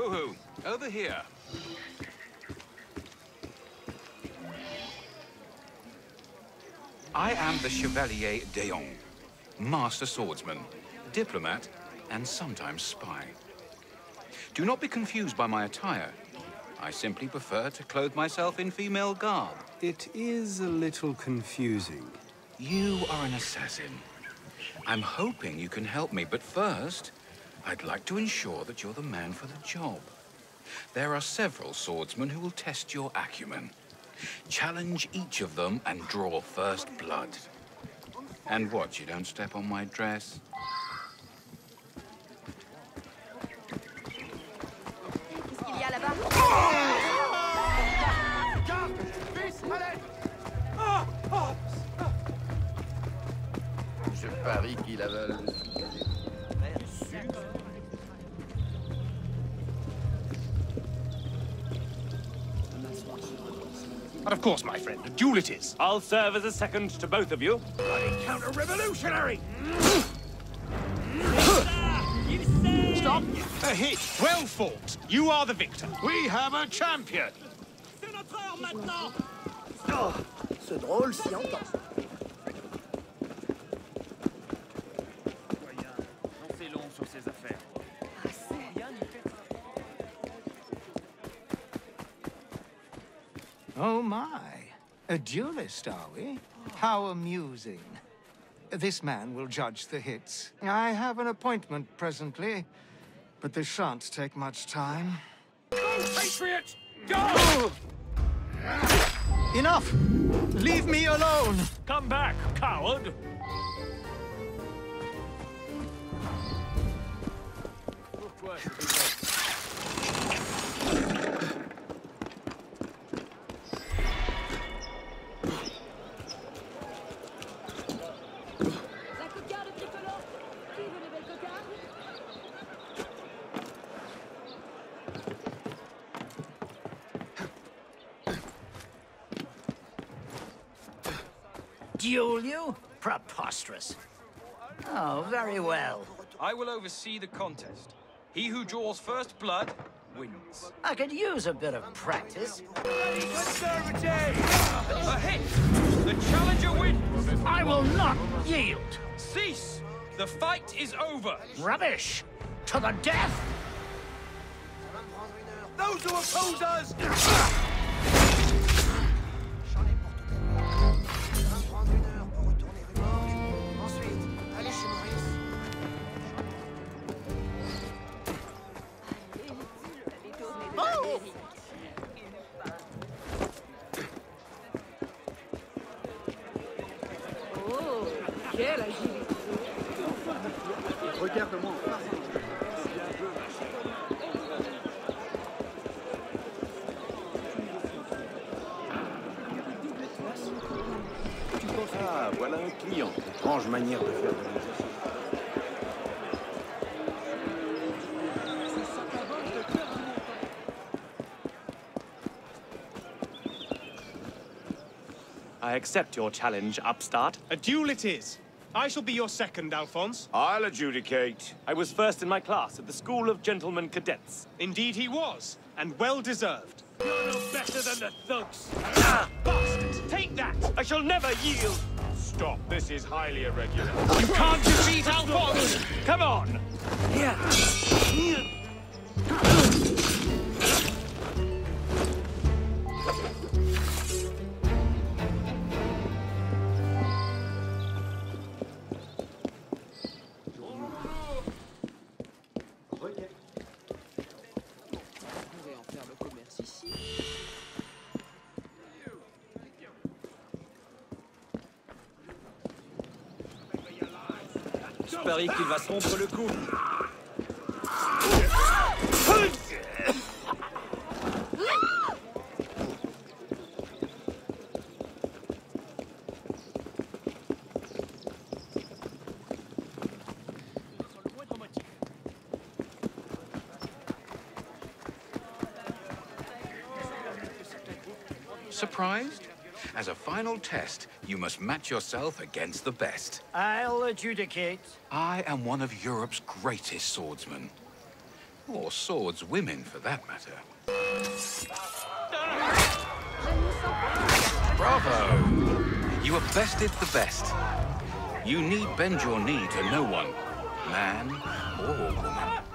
Woohoo! Over here. I am the Chevalier d'Eon, master swordsman, diplomat, and sometimes spy. Do not be confused by my attire. I simply prefer to clothe myself in female garb. It is a little confusing. You are an assassin. I'm hoping you can help me, but first, I'd like to ensure that you're the man for the job. There are several swordsmen who will test your acumen. Challenge each of them and draw first blood. And watch you don't step on my dress. Qu'est-ce qu'il là-bas Je parie qu'il avale. But of course, my friend, a duel it is. I'll serve as a second to both of you. Counter-revolutionary! Stop! A hit. Well fought. You are the victor. We have a champion. Oh, ce drôle s'y entend. Oh my. A duelist, are we? How amusing. This man will judge the hits. I have an appointment presently, but this shan't take much time. Patriot! Go! Enough! Leave me alone! Come back, coward! Duel you? Preposterous. Oh, very well. I will oversee the contest. He who draws first blood wins. I could use a bit of practice. A hit! The challenger wins! I will not yield. Cease! The fight is over! Rubbish! To the death! Those who oppose us! Quelle agilité Regarde-moi. Ah, voilà un client. Étrange manière de faire de I accept your challenge, upstart. A duel it is. I shall be your second, Alphonse. I'll adjudicate. I was first in my class at the School of Gentlemen Cadets. Indeed he was, and well deserved. You're no better than the thugs. Bastard, take that! I shall never yield. Stop. This is highly irregular. You can't defeat Alphonse! Come on. Je parie qu'il va se rompre le cou. Surprised? As a final test, you must match yourself against the best. I'll adjudicate. I am one of Europe's greatest swordsmen. Or swordswomen, for that matter. Bravo! You have bested the best. You need bend your knee to no one, man or woman.